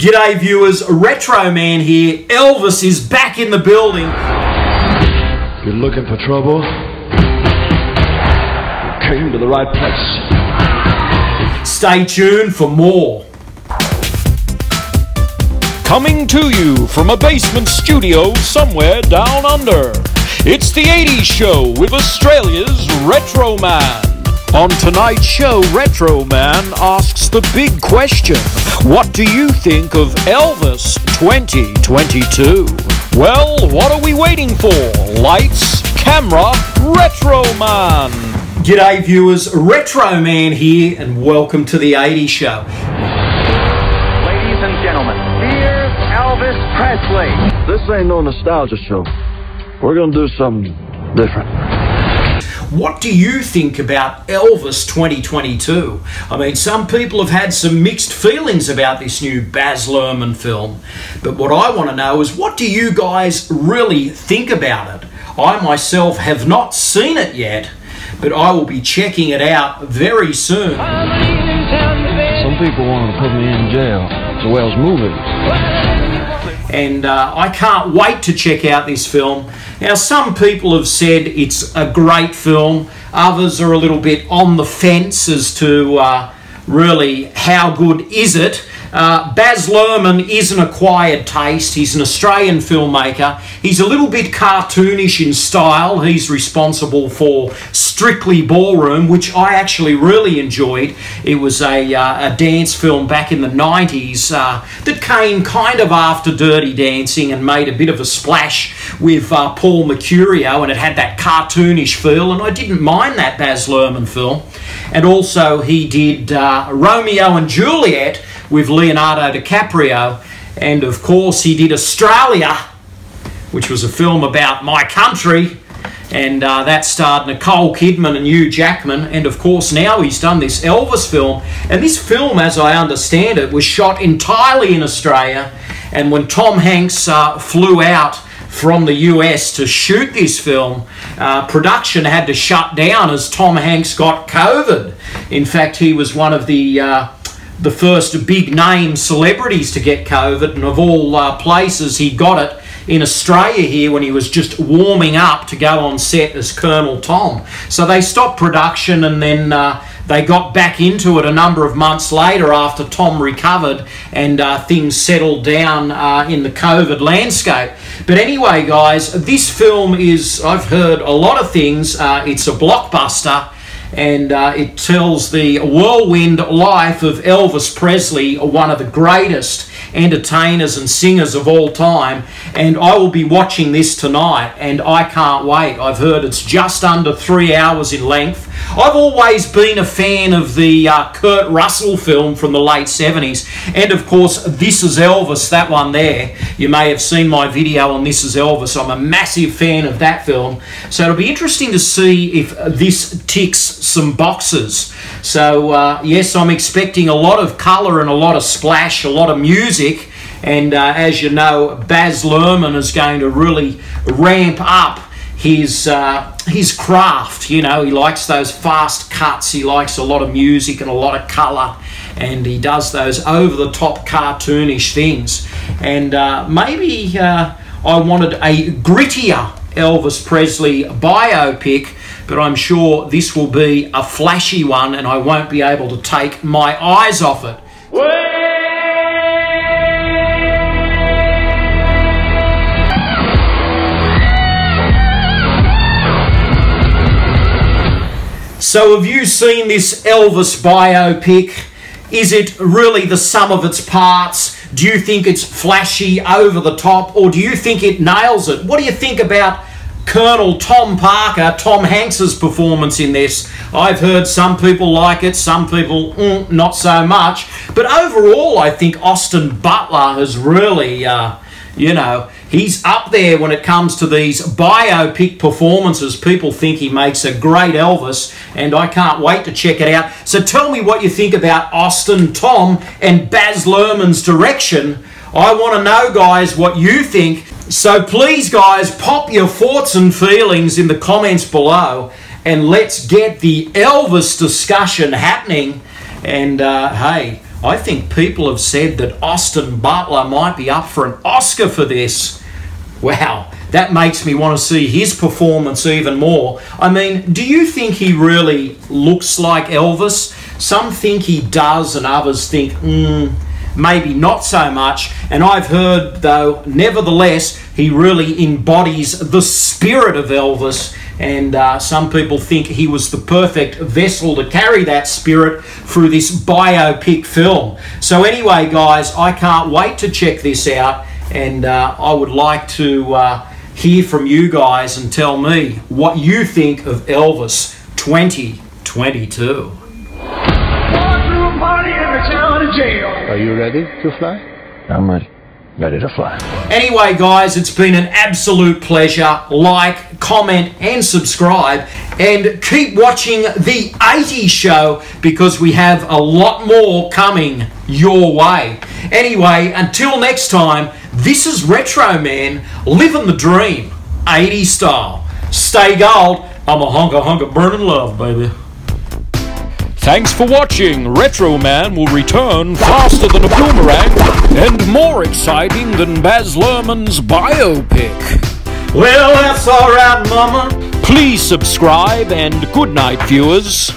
G'day viewers, Retro Man here. Elvis is back in the building. You're looking for trouble? You came to the right place. Stay tuned for more. Coming to you from a basement studio somewhere down under. It's the 80s Show with Australia's Retro Man. On tonight's show, Retro Man asks the big question What do you think of Elvis 2022? Well, what are we waiting for? Lights, camera, Retro Man. G'day viewers, Retro Man here, and welcome to the 80s Show. Ladies and gentlemen, here's Elvis Presley. This ain't no nostalgia show. We're gonna do something different. What do you think about Elvis 2022? I mean, some people have had some mixed feelings about this new Baz Luhrmann film, but what I want to know is what do you guys really think about it? I myself have not seen it yet, but I will be checking it out very soon. Some people want to put me in jail well as movies and uh, I can't wait to check out this film. Now, some people have said it's a great film, others are a little bit on the fence as to uh, really how good is it. Uh, Baz Luhrmann is an acquired taste. He's an Australian filmmaker. He's a little bit cartoonish in style. He's responsible for Strictly Ballroom, which I actually really enjoyed. It was a, uh, a dance film back in the 90s uh, that came kind of after Dirty Dancing and made a bit of a splash with uh, Paul Mercurio, and it had that cartoonish feel, and I didn't mind that Baz Luhrmann film. And also, he did uh, Romeo and Juliet with Leonardo DiCaprio. And of course, he did Australia, which was a film about my country. And uh, that starred Nicole Kidman and Hugh Jackman. And of course, now he's done this Elvis film. And this film, as I understand it, was shot entirely in Australia. And when Tom Hanks uh, flew out from the US to shoot this film, uh, production had to shut down as Tom Hanks got COVID. In fact, he was one of the uh, the first big name celebrities to get COVID, and of all uh, places, he got it in Australia here when he was just warming up to go on set as Colonel Tom. So they stopped production and then uh, they got back into it a number of months later after Tom recovered and uh, things settled down uh, in the COVID landscape. But anyway, guys, this film is, I've heard a lot of things. Uh, it's a blockbuster and uh, it tells the whirlwind life of Elvis Presley, one of the greatest entertainers and singers of all time. And I will be watching this tonight, and I can't wait. I've heard it's just under three hours in length. I've always been a fan of the uh, Kurt Russell film from the late 70s, and of course, This Is Elvis, that one there. You may have seen my video on This Is Elvis. I'm a massive fan of that film. So it'll be interesting to see if this ticks some boxes. So, uh, yes, I'm expecting a lot of colour and a lot of splash, a lot of music. And uh, as you know, Baz Luhrmann is going to really ramp up his uh, his craft. You know, he likes those fast cuts. He likes a lot of music and a lot of colour, and he does those over the top cartoonish things. And uh, maybe uh, I wanted a grittier Elvis Presley biopic but I'm sure this will be a flashy one and I won't be able to take my eyes off it. So have you seen this Elvis biopic? Is it really the sum of its parts? Do you think it's flashy, over the top, or do you think it nails it? What do you think about Colonel Tom Parker, Tom Hanks's performance in this. I've heard some people like it, some people mm, not so much. But overall, I think Austin Butler has really, uh, you know, he's up there when it comes to these biopic performances. People think he makes a great Elvis, and I can't wait to check it out. So tell me what you think about Austin, Tom, and Baz Luhrmann's direction. I want to know, guys, what you think. So please, guys, pop your thoughts and feelings in the comments below and let's get the Elvis discussion happening. And uh, hey, I think people have said that Austin Butler might be up for an Oscar for this. Wow, that makes me want to see his performance even more. I mean, do you think he really looks like Elvis? Some think he does, and others think, hmm, maybe not so much. And I've heard, though, nevertheless, he really embodies the spirit of Elvis. And uh, some people think he was the perfect vessel to carry that spirit through this biopic film. So, anyway, guys, I can't wait to check this out. And uh, I would like to uh, hear from you guys and tell me what you think of Elvis 2022. Are you ready to fly? I'm ready. Ready to fly. Anyway, guys, it's been an absolute pleasure. Like, comment, and subscribe. And keep watching The 80 Show because we have a lot more coming your way. Anyway, until next time, this is Retro Man living the dream, 80s style. Stay gold. I'm a hunker hunker burning love, baby. Thanks for watching. Retro Man will return faster than a boomerang and more exciting than Baz Luhrmann's biopic. Well, that's alright, mama. Please subscribe and good night, viewers.